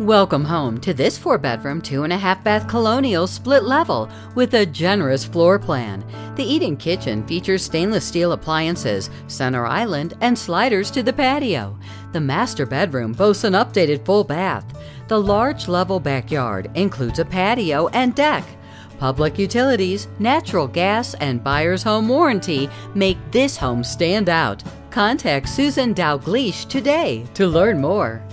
Welcome home to this four bedroom, two and a half bath colonial split level with a generous floor plan. The eat-in kitchen features stainless steel appliances, center island, and sliders to the patio. The master bedroom boasts an updated full bath. The large level backyard includes a patio and deck. Public utilities, natural gas, and buyer's home warranty make this home stand out. Contact Susan Dalgleish today to learn more.